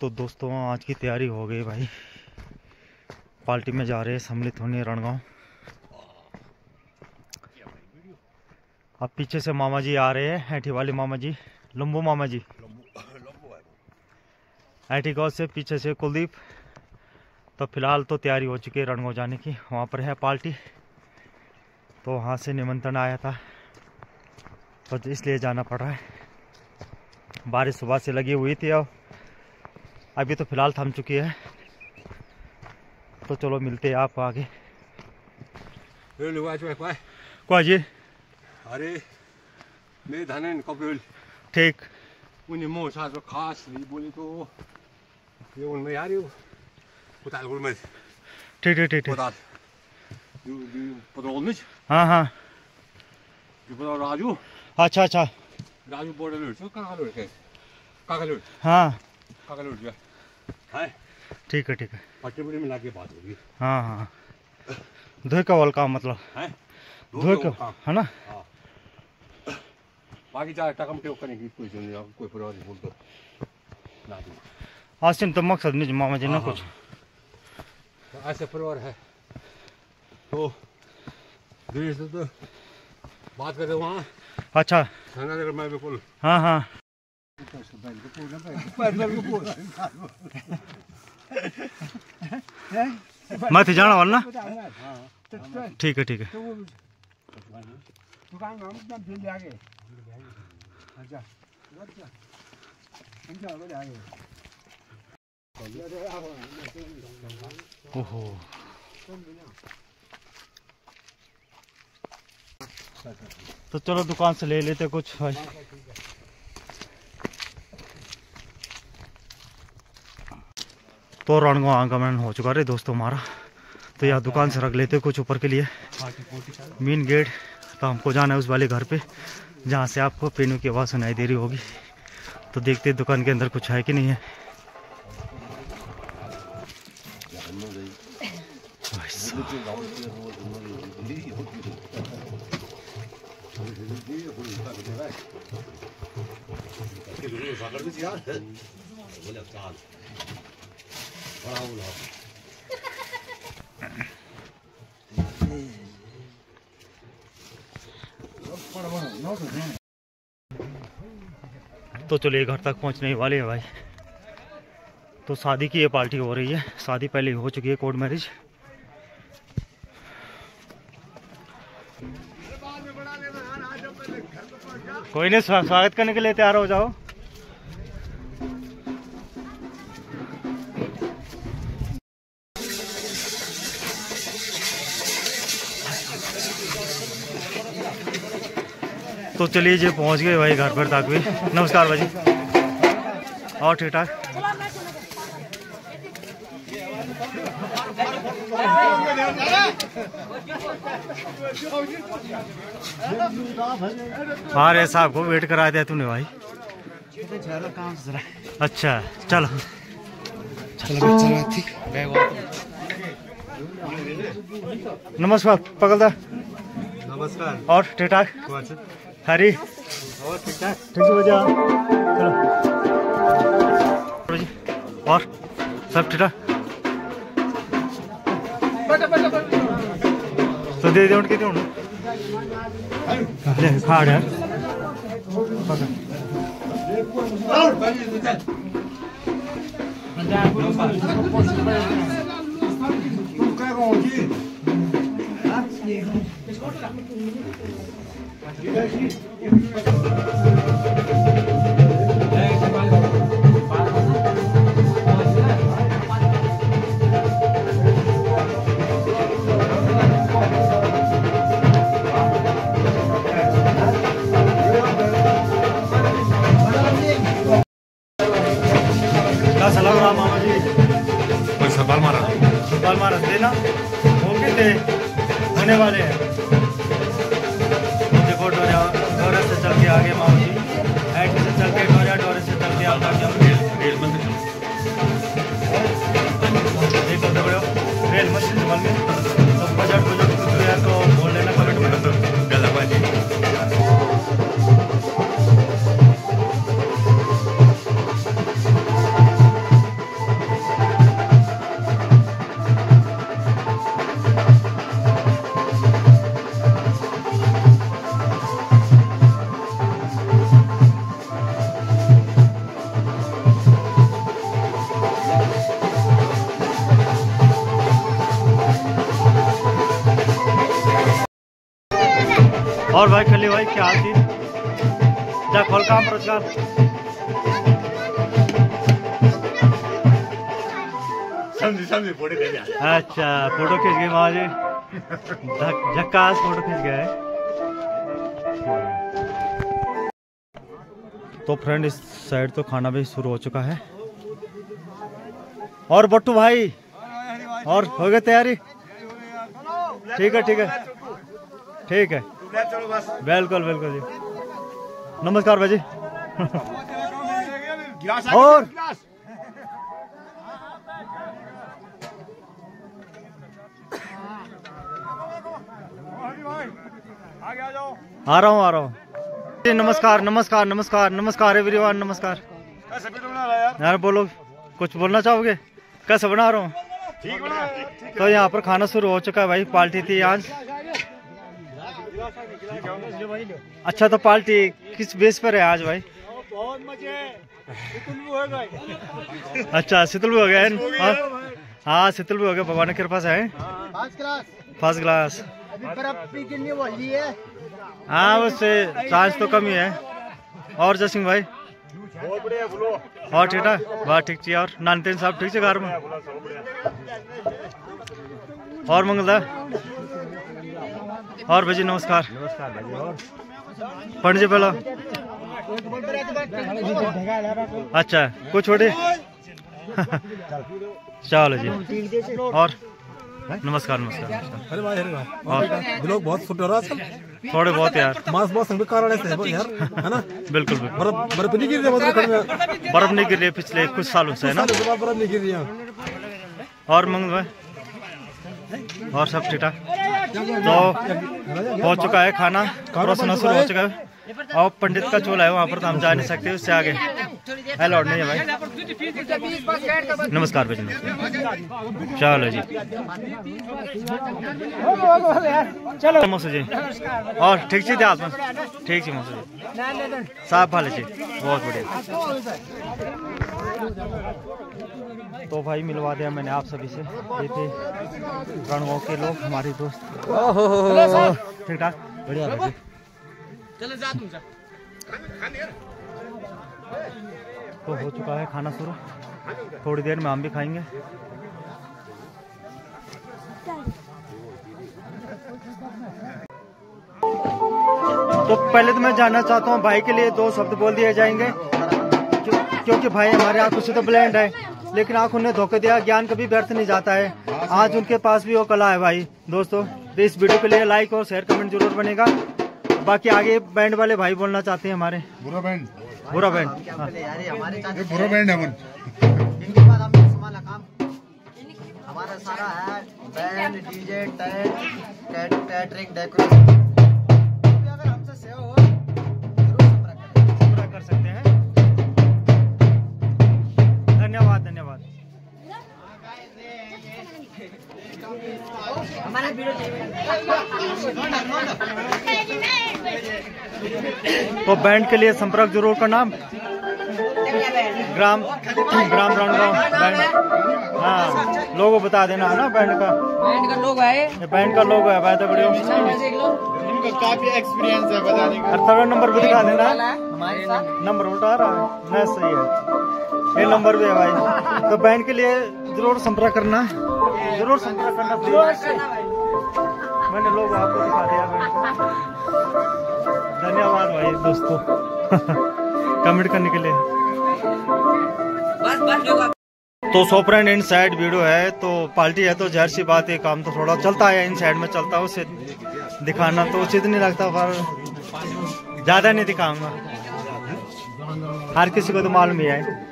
तो दोस्तों, आज की तैयारी हो गई भाई। पार्टी में जा रहे हैं सम्मिलित होने रणगांव। अब पीछे से मामा जी आ रहे हैं, ऐठी वाले मामा जी लंबू मामा जी ऐठी गाँव से पीछे से कुलदीप। तो फ़िलहाल तो तैयारी हो चुकी है रणगांव जाने की, वहाँ पर है पार्टी। तो वहाँ से निमंत्रण आया था तो इसलिए जाना पड़ रहा है। बारिश सुबह से लगी हुई थी अब। अभी तो फ़िलहाल थम चुकी है। तो चलो मिलते हैं आपको आगे। क्या जी अरे मैं धनन कपिल ठीक। उन्हें मो खास नहीं बोले तो। ये उनमें यार ये कुताल ठीक ठीक ठीक कुताल ये ये नहीं हाँ हाँ। ये राजू? अच्छा अच्छा। राजू बोर्डर तो कहाँ के कहाँ हाँ। कहाँ गया है? ठीक है ठीक है। पट्टी मिला के बात होगी। हाँ हाँ धोए का वाल काम मतलब। है? धोए का है ना? बाकी चार टका में करने की कोई कोई परवाह नहीं बोल तो ना दूँ आज से तो मकसद नहीं मामा जी ना हाँ, कुछ। तो ऐसे परिवार है। तो देश से तो बात करते वहाँ अच्छा। श्रीनगर में बिल्कुल हाँ हाँ। मत जाना वाला ठीक है ठीक है। ओहो। तो चलो दुकान से ले लेते कुछ, भाई। तो रणगांव आगमन हो चुका रे दोस्तों हमारा। तो यहाँ दुकान से रख लेते कुछ ऊपर के लिए। मेन गेट तो हमको जाना है उस वाले घर पे, जहाँ से आपको पेनू की आवाज़ सुनाई दे रही होगी। तो देखते दुकान के अंदर कुछ है कि नहीं है। तो चलिए घर तक पहुँचने वाले हैं भाई। तो शादी की ये पार्टी हो रही है। शादी पहले हो चुकी है कोर्ट मैरिज। कोई नहीं स्वागत करने के लिए तैयार हो जाओ। तो चलिए जी पहुँच गए भाई घर पर तक। भी नमस्कार भाई और ठीक ठाक? अरे साहब को वेट करा दिया तूने भाई। अच्छा चलो। नमस्कार पकड़ दा नमस्कार और ठीक ठाक? हरी। और ठीक ठाक ठीक बजा चलो। और सब ठीक ठाक? तो दे दे खाड़ यार Merci. Merci. चलिए भाई क्या हाल थी जा खोल काम रोज़गार समझी समझी दिया अच्छा फ़ोटो खींच गए वहाँ जी झक- झक्कास फ़ोटो खींच गए। तो फ्रेंड इस साइड तो खाना भी शुरू हो चुका है। और बट्टू भाई और हो गई तैयारी? ठीक है ठीक है। ठीक है। बिल्कुल बिल्कुल जी नमस्कार भाई जी और आ रहा हूँ आ रहा हूँ नमस्कार नमस्कार नमस्कार नमस्कार एवरीवन नमस्कार यार बोलो कुछ बोलना चाहोगे कैसे बना रहा हूँ तो यहाँ पर खाना शुरू हो चुका है भाई पार्टी थी आज अच्छा तो पार्टी किस बेस पर है आज भाई? बहुत मज़े अच्छा शीतल भी हो गया हाँ हाँ। शीतल भी हो गया भगवान की कृपा से, है? फ़र्स्ट क्लास है उससे चार्ज तो कम ही है। और जसिंग भाई? और ठीक ठाक? वाह ठीक छी और नानतेन साहब ठीक से घर में? और मंगलदा? और भाई जी नमस्कार। पंडित जी पहला अच्छा कुछ छोड़े चलो जी। और? नमस्कार नमस्कार अरे भाई अरे भाई और? ब्लॉग बहुत फुट रहा है थोड़े बहुत यार। मांस बहुत संग कारण है यार है ना? बिल्कुल बिल्कुल। बर्फ़ बर्फ़ नहीं गिर रही मतलब बर्फ़ नहीं गिर रही है पिछले कुछ सालों से है ना? बर्फ़ नहीं गिर रही और मंगल भाई? और सब ठीक ठाक? तो हो चुका है खाना परोसना शुरू हो चुका है। और पंडित का चोला है वहाँ पर तो हम जा नहीं सकते उससे आगे। अलाउड नहीं है भाई। नमस्कार भाई चलो जी? चलो। मौसू जी। और ठीक छी में ठीक छी मौसू जी। साफ़ भाले जी। बहुत बढ़िया। तो भाई मिलवा दिया मैंने आप सभी से। ये थे रणगांव के लोग हमारे दोस्त। ठीक ठाक? बढ़िया तो हो चुका है खाना शुरू। थोड़ी देर में हम भी खाएँगे। तो पहले तो मैं जानना चाहता हूँ भाई के लिए दो शब्द बोल दिए जाएँगे। क्यों, क्योंकि भाई हमारे आँखों से तो ब्लैंड है। लेकिन आँख उन्हें धोखे दिया ज्ञान कभी व्यर्थ नहीं जाता है। आज उनके पास भी वो कला है भाई। दोस्तों तो इस वीडियो के लिए लाइक और शेयर कमेंट ज़रूर बनेगा। बाकी आगे बैंड वाले भाई बोलना चाहते हैं हमारे। बुरा बैंड बुरा बैंड हाँ। बुरा बैंड है हमारा सारा है। Band DJ tent catering decoration तो बैंड के लिए संपर्क ज़रूर करना। ग्राम ग्राम रणगांव बैंड हाँ लोगो बता देना है ना बैंड का? बैंड का लोग है। बैंड का लोग है भाई बड़ियो देख लो इनका काफ़ी एक्सपीरियंस है बताने का। और थर्ड नंबर भी दिखा देना। हमारे नंबर उल्टा आ रहा है। नहीं सही है। ये नंबर भी है भाई। तो बैंड के लिए ज़रूर संपर्क करना ज़रूर संपर्क करना मैंने लोग आपको दिखा दिया धन्यवाद भाई दोस्तों। कमेंट करने के लिए। बस बस तो so friend inside video है तो पार्टी है तो जहर सी बात है काम तो थोड़ा चलता है इन साइड में चलता है उसे दिखाना तो उचित नहीं लगता पर ज़्यादा नहीं दिखाऊँगा। हर किसी को तो मालूम ही है।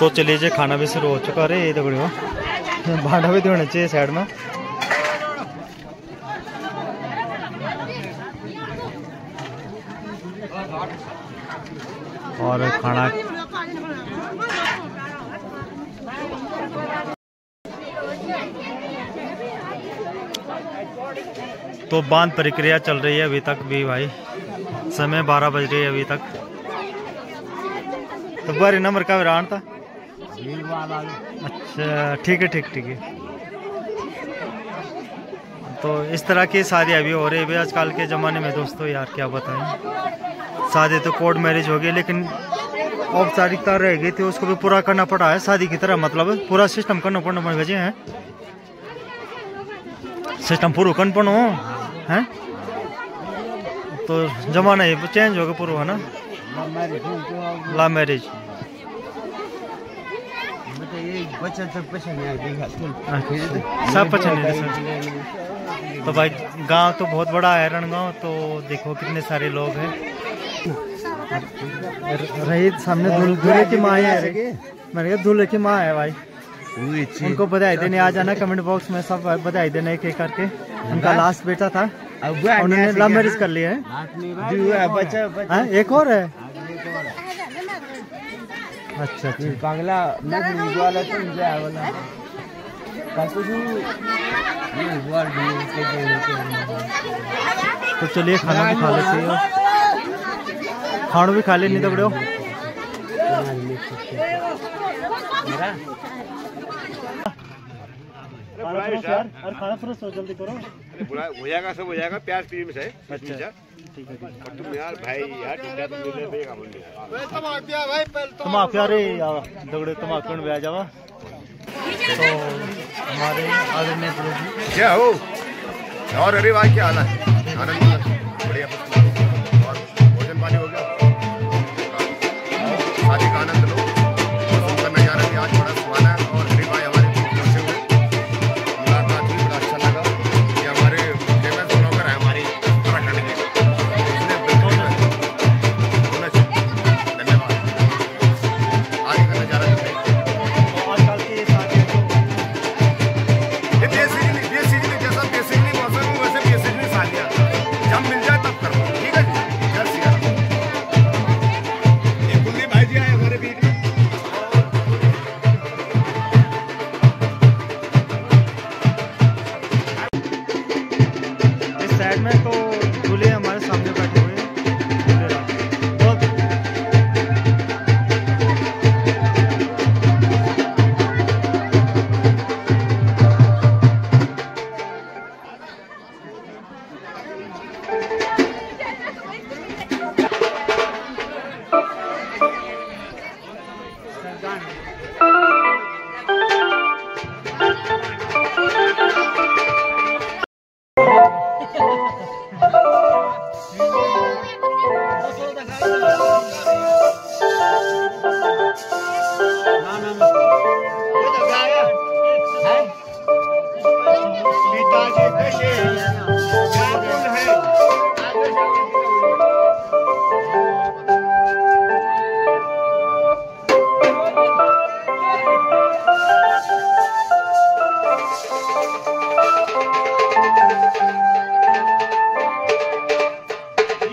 तो चलिए जी, खाना भी शुरू हो चुका। अरे, ये तो भांडा भी होना चाहिए साइड में। और खाना तो बाँध प्रक्रिया चल रही है अभी तक भी भाई। समय 12 बज रही है अभी तक। तो बारी नंबर का विरान था। अच्छा ठीक है ठीक ठीक है। तो इस तरह की शादियाँ भी हो रही है। आजकल के ज़माने में दोस्तों यार क्या बताएँ। शादी तो कोर्ट मैरिज हो गई लेकिन औपचारिकता रह गई थी। उसको भी पूरा करना पड़ा है शादी की तरह मतलब पूरा सिस्टम करना पड़ना पड़ वजह है। सिस्टम पूरा करना पड़ो है। तो जमाना ही चेंज हो गया पूरा है ना। लव मैरिज बच्चा तक पसंद नहीं सब सर। तो भाई गाँव तो बहुत बड़ा है रणगांव तो देखो कितने सारे लोग हैं। रही सामने दूल- दूल्हे की माँ है। मैंने कहा दूल्हे की माँ है भाई। उनको बधाई देने आ जाना कमेंट बॉक्स में सब बधाई देना एक एक करके। उनका लास्ट बेटा था। उन्होंने लव मैरिज कर लिया है। बच्चा हाँ, एक और है? अच्छा ठीक बांग्ला मैं वाला। तो वाला के के तो चलिए खाना भी खा लेते हो। खाना भी खा ले नहीं तो बड़े और खाना फ्रेश हो जल्दी करो। हो जाएगा सब हो जाएगा प्याज पीम से अच्छा ठीक है तुम यार भाई यार टिकटा तो मिले यार दगड़े ब्याह जावा। तो हमारे आदरणीय गुरु जी क्या हो? और अरे भाई क्या हाल है? आनंद। बढ़िया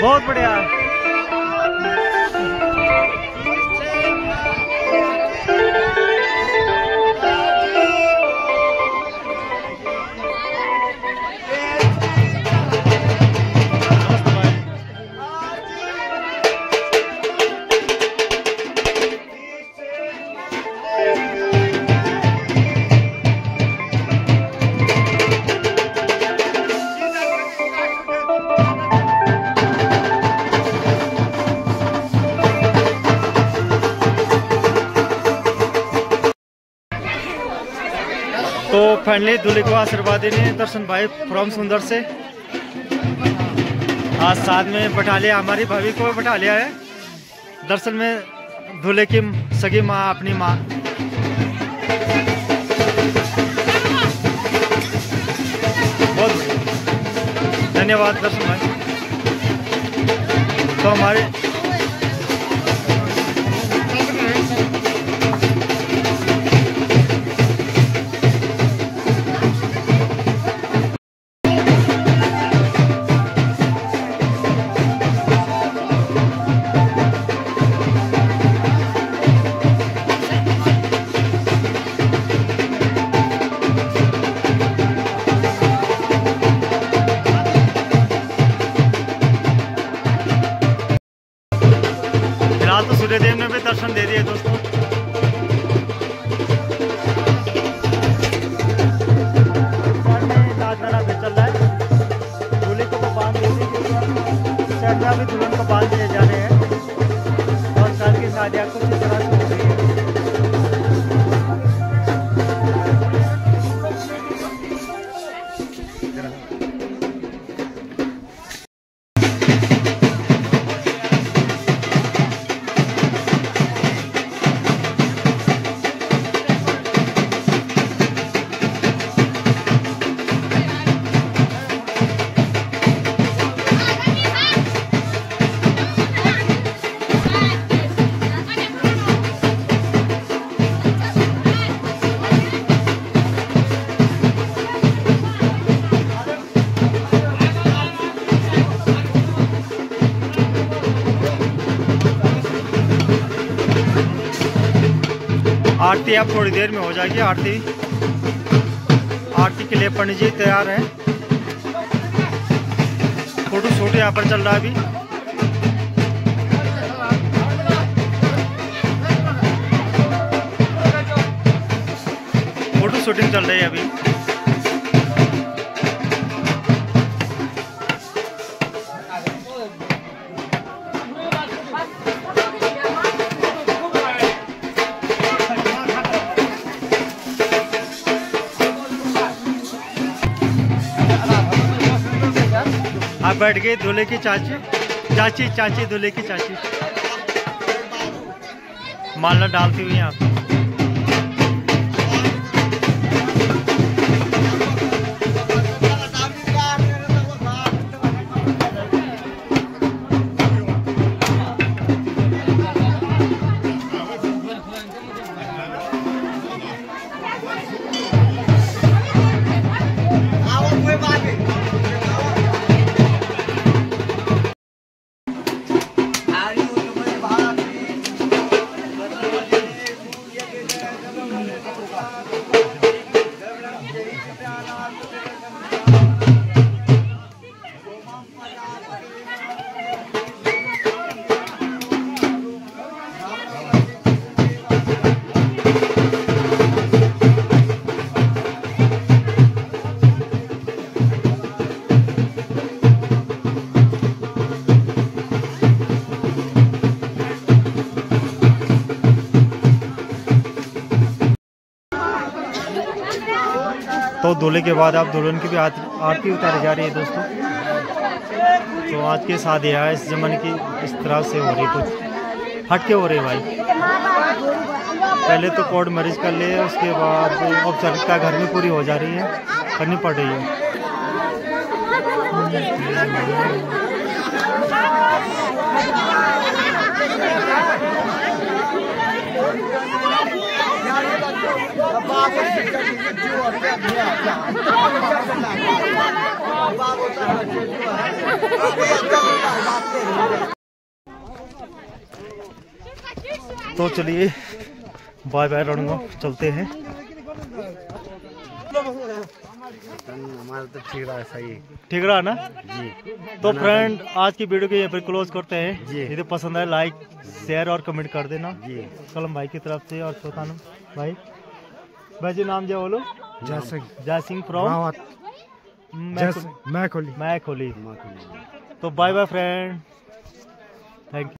बहुत बढ़िया। तो फाइनली दूल्हे को आशीर्वाद देने दर्शन भाई फ्रॉम सुंदर से। आज साथ में बैठा लिया हमारी भाभी को बैठा लिया है। दर्शन में दूल्हे की सगी माँ, अपनी माँ। बहुत धन्यवाद दर्शन भाई। तो हमारे और साल आरती अब थोड़ी देर में हो जाएगी, आरती। आरती के लिए पंडित जी तैयार हैं। फ़ोटो शूट यहाँ पर चल रहा है अभी। फ़ोटो शूटिंग चल रही है अभी। बैठ गए, दूल्हे की चाची चाची चाची, दूल्हे की चाची। माला डालती हुई यहाँ पे। तो दूल्हे के बाद आप दुल्हन की भी आरती उतारी जा रही है दोस्तों। तो आज के शादी है, इस जमाने की इस तरह से हो रही कुछ। हटके हो रही भाई। पहले तो कोर्ट मैरिज कर लिए, उसके बाद औपचारिकता घर में पूरी हो जा रही है, करनी पड़ रही है। तो चलिए बाय बाय रणुआ चलते हैं। हमारा तो ठीक रहा सही ठीक रहा ना? जी तो फ्रेंड आज की वीडियो को यहाँ पर क्लोज करते हैं। जी। यदि पसंद आए लाइक शेयर और कमेंट कर देना। जी। कलम भाई की तरफ़ से और चौथा भाई। भाई जी नाम जो बोलो? जैसे जय सिंह फ्रॉम मैं खोली मैं खोली। तो bye bye friend thank you